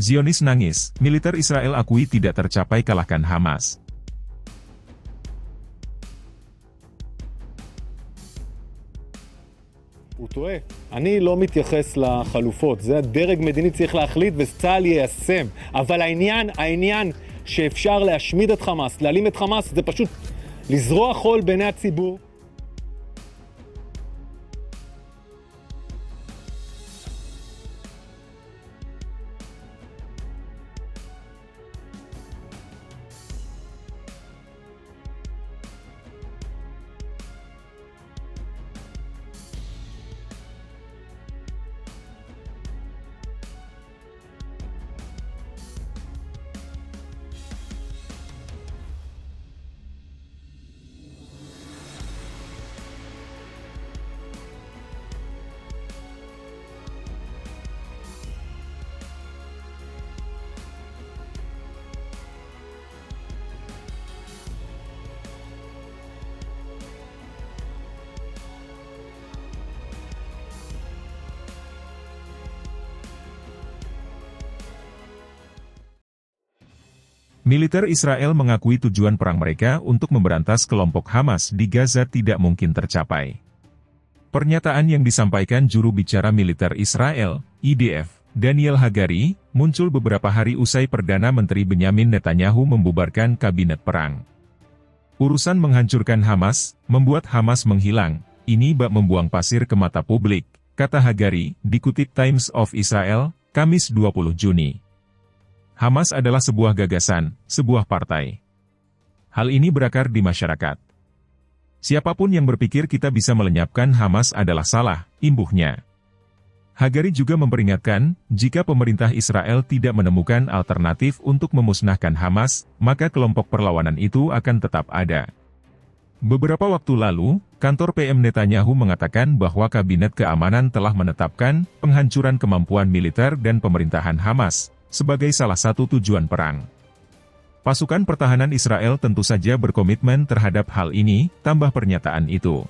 Zionis nangis, militer Israel akui tidak tercapai kalahkan Hamas. הוא טועה. אני לא מתייחס לחלופות, זה הדרג מדיני צריך להחליט וצה"ל יישם. אבל העניין, העניין שאפשר להשמיד את חמאס, להעלים את חמאס, זה פשוט לזרוע חול בעיני הציבור. Militer Israel mengakui tujuan perang mereka untuk memberantas kelompok Hamas di Gaza tidak mungkin tercapai. Pernyataan yang disampaikan juru bicara militer Israel, IDF, Daniel Hagari, muncul beberapa hari usai Perdana Menteri Benyamin Netanyahu membubarkan kabinet perang. Urusan menghancurkan Hamas, membuat Hamas menghilang, ini bak membuang pasir ke mata publik, kata Hagari, dikutip Times of Israel, Kamis 20 Juni. Hamas adalah sebuah gagasan, sebuah partai. Hal ini berakar di masyarakat. Siapa pun yang berpikir kita bisa melenyapkan Hamas adalah salah, imbuhnya. Hagari juga memperingatkan, jika pemerintah Israel tidak menemukan alternatif untuk memusnahkan Hamas, maka kelompok perlawanan itu akan tetap ada. Beberapa waktu lalu, kantor PM Netanyahu mengatakan bahwa Kabinet Keamanan telah menetapkan penghancuran kemampuan militer dan pemerintahan Hamas, sebagai salah satu tujuan perang. Pasukan pertahanan Israel tentu saja berkomitmen terhadap hal ini, tambah pernyataan itu.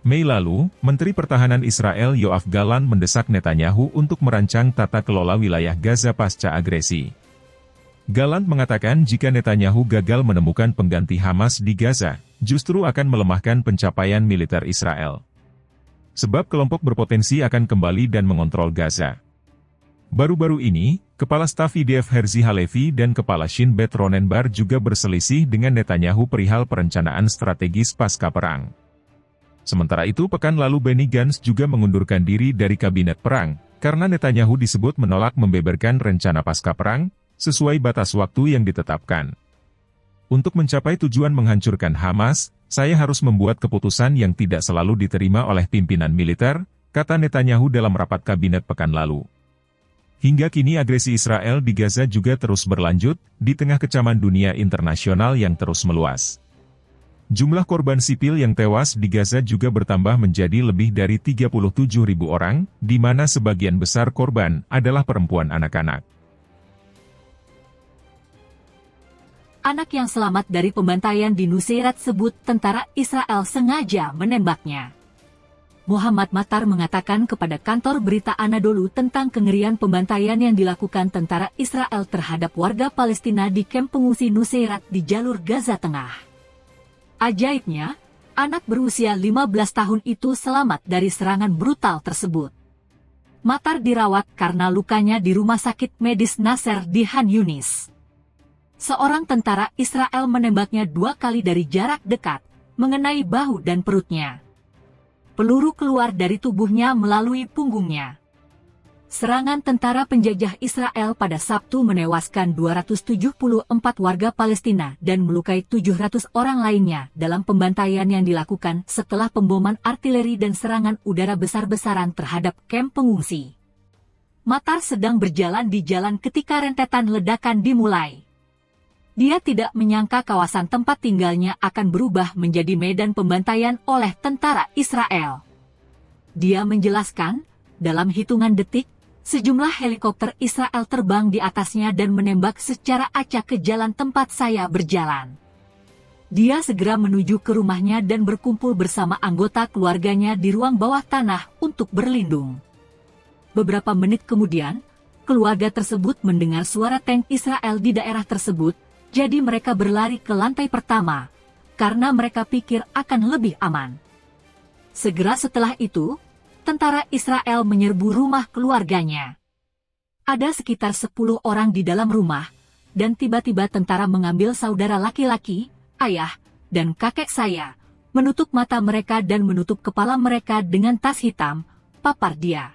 Mei lalu, Menteri Pertahanan Israel Yoav Galan mendesak Netanyahu untuk merancang tata kelola wilayah Gaza pasca agresi. Galan mengatakan jika Netanyahu gagal menemukan pengganti Hamas di Gaza, justru akan melemahkan pencapaian militer Israel. Sebab kelompok berpotensi akan kembali dan mengontrol Gaza. Baru-baru ini, Kepala Staf IDF Herzi Halevi dan Kepala Shin Bet Ronenbar juga berselisih dengan Netanyahu perihal perencanaan strategis pasca perang. Sementara itu pekan lalu Benny Gantz juga mengundurkan diri dari kabinet perang, karena Netanyahu disebut menolak membeberkan rencana pasca perang, sesuai batas waktu yang ditetapkan. Untuk mencapai tujuan menghancurkan Hamas, saya harus membuat keputusan yang tidak selalu diterima oleh pimpinan militer, kata Netanyahu dalam rapat kabinet pekan lalu. Hingga kini agresi Israel di Gaza juga terus berlanjut, di tengah kecaman dunia internasional yang terus meluas. Jumlah korban sipil yang tewas di Gaza juga bertambah menjadi lebih dari 37 ribu orang, di mana sebagian besar korban adalah perempuan anak-anak. Anak yang selamat dari pembantaian di Nusairat sebut tentara Israel sengaja menembaknya. Muhammad Matar mengatakan kepada kantor berita Anadolu tentang kengerian pembantaian yang dilakukan tentara Israel terhadap warga Palestina di kamp pengungsi Nusairat di jalur Gaza Tengah. Ajaibnya, anak berusia 15 tahun itu selamat dari serangan brutal tersebut. Matar dirawat karena lukanya di rumah sakit medis Nasser di Han Yunis. Seorang tentara Israel menembaknya dua kali dari jarak dekat, mengenai bahu dan perutnya peluru keluar dari tubuhnya melalui punggungnya. Serangan tentara penjajah Israel pada Sabtu menewaskan 274 warga Palestina dan melukai 700 orang lainnya dalam pembantaian yang dilakukan setelah pemboman artileri dan serangan udara besar-besaran terhadap kamp pengungsi. Matar sedang berjalan di jalan ketika rentetan ledakan dimulai. Dia tidak menyangka kawasan tempat tinggalnya akan berubah menjadi medan pembantaian oleh tentara Israel. Dia menjelaskan, dalam hitungan detik, sejumlah helikopter Israel terbang di atasnya dan menembak secara acak ke jalan tempat saya berjalan. Dia segera menuju ke rumahnya dan berkumpul bersama anggota keluarganya di ruang bawah tanah untuk berlindung. Beberapa menit kemudian, keluarga tersebut mendengar suara tank Israel di daerah tersebut, jadi mereka berlari ke lantai pertama, karena mereka pikir akan lebih aman. Segera setelah itu, tentara Israel menyerbu rumah keluarganya. Ada sekitar 10 orang di dalam rumah, dan tiba-tiba tentara mengambil saudara laki-laki, ayah, dan kakek saya, menutup mata mereka dan menutup kepala mereka dengan tas hitam, papar dia.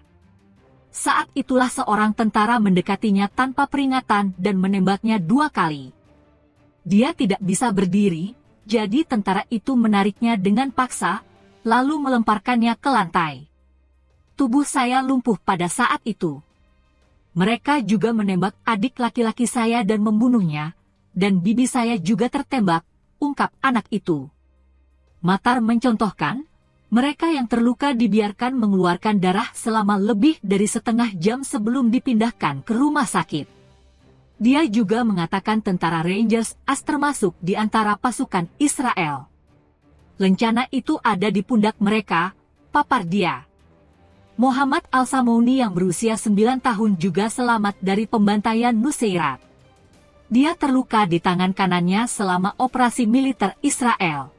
Saat itulah seorang tentara mendekatinya tanpa peringatan dan menembaknya dua kali. Dia tidak bisa berdiri, jadi tentara itu menariknya dengan paksa, lalu melemparkannya ke lantai. Tubuh saya lumpuh pada saat itu. Mereka juga menembak adik laki-laki saya dan membunuhnya, dan bibi saya juga tertembak, ungkap anak itu. Matar mencontohkan, mereka yang terluka dibiarkan mengeluarkan darah selama lebih dari setengah jam sebelum dipindahkan ke rumah sakit. Dia juga mengatakan tentara Rangers as termasuk di antara pasukan Israel. Lencana itu ada di pundak mereka, papar dia. Muhammad Al-Samouni yang berusia 9 tahun juga selamat dari pembantaian Nusairat. Dia terluka di tangan kanannya selama operasi militer Israel.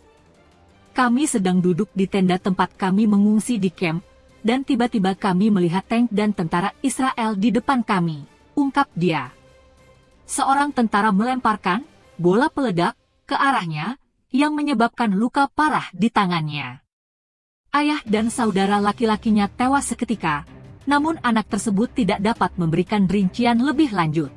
Kami sedang duduk di tenda tempat kami mengungsi di camp, dan tiba-tiba kami melihat tank dan tentara Israel di depan kami, ungkap dia. Seorang tentara melemparkan bola peledak ke arahnya, yang menyebabkan luka parah di tangannya. Ayah dan saudara laki-lakinya tewas seketika, namun anak tersebut tidak dapat memberikan rincian lebih lanjut.